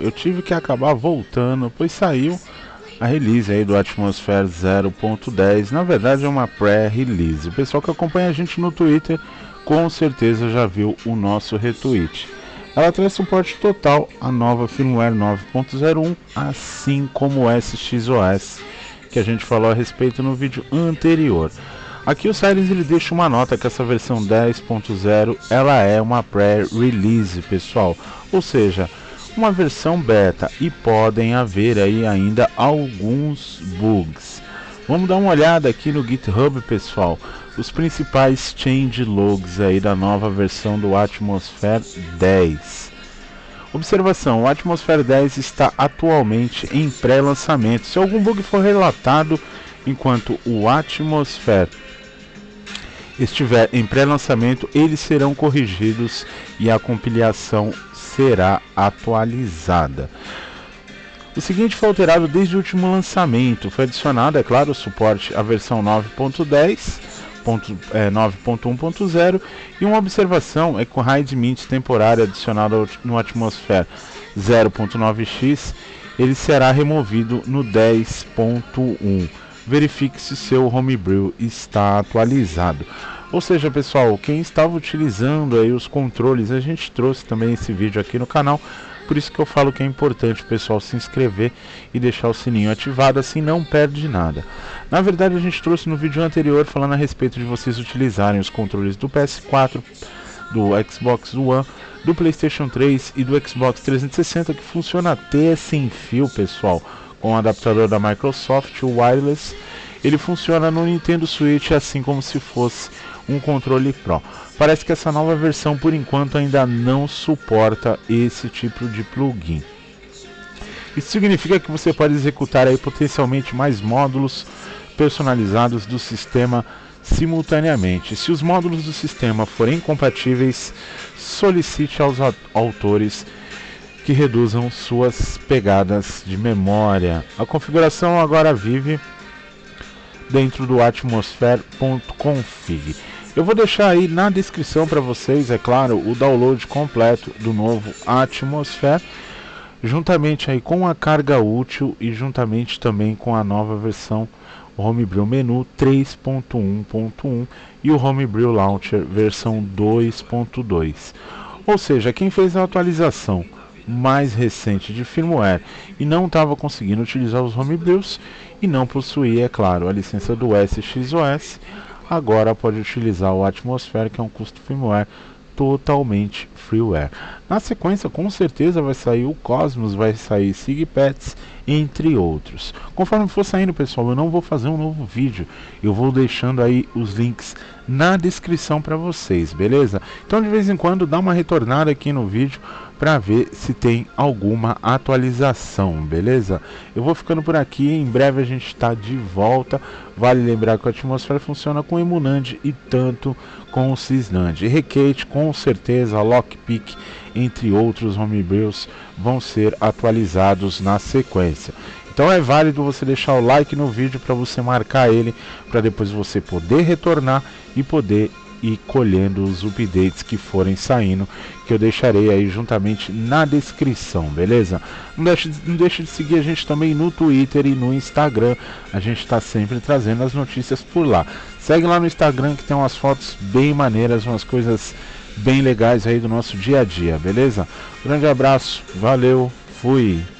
eu tive que acabar voltando, pois saiu a release aí do Atmosphere 0.10. Na verdade é uma pré-release. O pessoal que acompanha a gente no Twitter com certeza já viu o nosso retweet. Ela traz suporte total à nova firmware 9.01, assim como o SXOS, que a gente falou a respeito no vídeo anterior. Aqui o Silence ele deixa uma nota que essa versão 10.0 ela é uma pré-release, pessoal, ou seja, uma versão beta e podem haver aí ainda alguns bugs. Vamos dar uma olhada aqui no GitHub, pessoal, os principais change logs aí da nova versão do Atmosphere 10. Observação: o Atmosphere 10 está atualmente em pré-lançamento. Se algum bug for relatado enquanto o Atmosphere estiver em pré-lançamento, eles serão corrigidos e a compilação será atualizada. O seguinte foi alterado desde o último lançamento. Foi adicionado, é claro, o suporte à versão 9.10, 9.1.0 é, e uma observação é que o RAID Mint temporário adicionado no Atmosphere 0.9x ele será removido no 10.1 verifique se seu homebrew está atualizado. Ou seja, pessoal, quem estava utilizando aí os controles, a gente trouxe também esse vídeo aqui no canal, por isso que eu falo que é importante o pessoal se inscrever e deixar o sininho ativado, assim não perde nada. Na verdade, a gente trouxe no vídeo anterior falando a respeito de vocês utilizarem os controles do PS4, do Xbox One, do PlayStation 3 e do Xbox 360 que funciona até sem fio, pessoal com o adaptador da Microsoft, o wireless. Ele funciona no Nintendo Switch assim como se fosse um controle Pro. Parece que essa nova versão por enquanto ainda não suporta esse tipo de plugin. Isso significa que você pode executar aí potencialmente mais módulos personalizados do sistema simultaneamente. Se os módulos do sistema forem incompatíveis, solicite aos autores que reduzam suas pegadas de memória. A configuração agora vive dentro do atmosphere.config. Eu vou deixar aí na descrição para vocês, é claro, o download completo do novo Atmosphere, juntamente aí com a carga útil e juntamente também com a nova versão Homebrew Menu 3.1.1 e o Homebrew Launcher versão 2.2. Ou seja, quem fez a atualização mais recente de firmware e não estava conseguindo utilizar os homebrews e não possuía, é claro, a licença do SXOS, agora pode utilizar o Atmosphere, que é um custo firmware totalmente freeware. Na sequência, com certeza vai sair o Cosmos, vai sair SigPets, entre outros. Conforme for saindo, pessoal, eu não vou fazer um novo vídeo. Eu vou deixando aí os links na descrição para vocês, beleza? Então, de vez em quando, dá uma retornada aqui no vídeo para ver se tem alguma atualização, beleza? Eu vou ficando por aqui, em breve a gente está de volta. Vale lembrar que a atmosfera funciona com Emunand e tanto com o Cisnand. E Recate, com certeza, Lockpick, entre outros homebrews, vão ser atualizados na sequência. Então é válido você deixar o like no vídeo para você marcar ele, para depois você poder retornar e poder e colhendo os updates que forem saindo, que eu deixarei aí juntamente na descrição, beleza? Não deixe, não deixe de seguir a gente também no Twitter e no Instagram, a gente está sempre trazendo as notícias por lá. Segue lá no Instagram que tem umas fotos bem maneiras, umas coisas bem legais aí do nosso dia a dia, beleza? Grande abraço, valeu, fui!